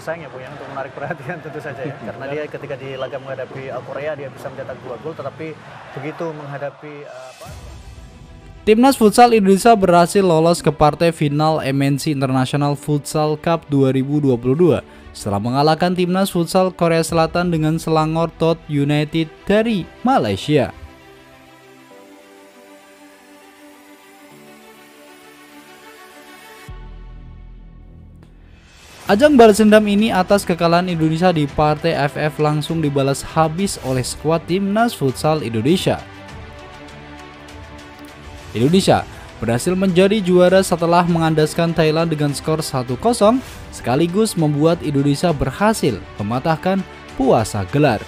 bersaing ya Bu ya untuk menarik perhatian tentu saja ya. Karena dia ketika di laga menghadapi Korea dia bisa mencetak dua gol tetapi begitu menghadapi uh, apa? Timnas Futsal Indonesia berhasil lolos ke partai final MNC International Futsal Cup 2022 setelah mengalahkan Timnas Futsal Korea Selatan dengan Selangor Tot United dari Malaysia. Ajang balas dendam ini atas kekalahan Indonesia di partai FF langsung dibalas habis oleh skuad Timnas Futsal Indonesia. Indonesia berhasil menjadi juara setelah mengandaskan Thailand dengan skor 1-0 sekaligus membuat Indonesia berhasil mematahkan puasa gelar.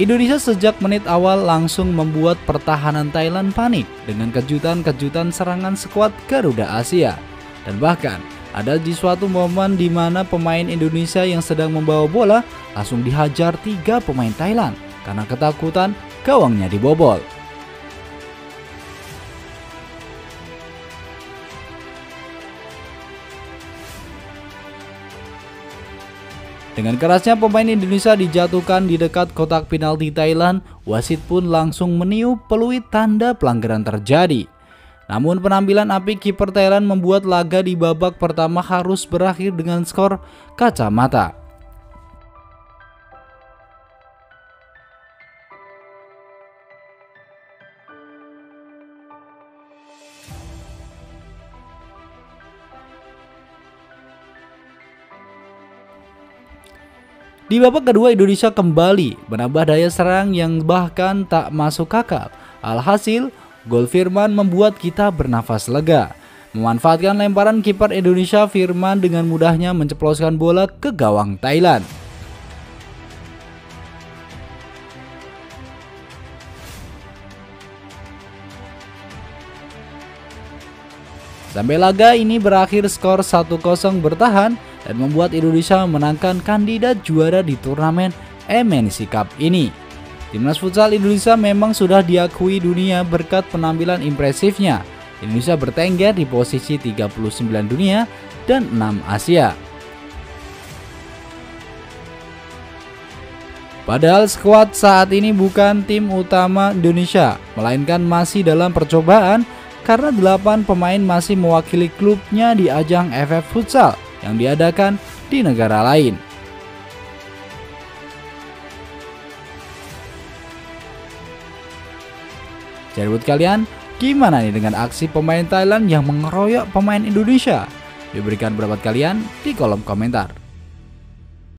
Indonesia sejak menit awal langsung membuat pertahanan Thailand panik dengan kejutan-kejutan serangan skuad Garuda Asia. Dan bahkan ada di suatu momen di mana pemain Indonesia yang sedang membawa bola langsung dihajar tiga pemain Thailand karena ketakutan gawangnya dibobol. Dengan kerasnya pemain Indonesia dijatuhkan di dekat kotak penalti Thailand, wasit pun langsung meniup peluit tanda pelanggaran terjadi. Namun penampilan apik kiper Thailand membuat laga di babak pertama harus berakhir dengan skor kacamata. Di babak kedua Indonesia kembali menambah daya serang yang bahkan tak masuk akal. Alhasil, gol Firman membuat kita bernafas lega. Memanfaatkan lemparan kiper Indonesia, Firman dengan mudahnya menceploskan bola ke gawang Thailand. Sampai laga ini berakhir skor 1-0 bertahan dan membuat Indonesia memenangkan kandidat juara di turnamen MNC Cup ini. Timnas futsal Indonesia memang sudah diakui dunia berkat penampilan impresifnya. Indonesia bertengger di posisi 39 dunia dan 6 Asia. Padahal skuad saat ini bukan tim utama Indonesia, melainkan masih dalam percobaan karena 8 pemain masih mewakili klubnya di ajang FF Futsal yang diadakan di negara lain. Jadi buat kalian, gimana nih dengan aksi pemain Thailand yang mengeroyok pemain Indonesia? Diberikan pendapat kalian di kolom komentar.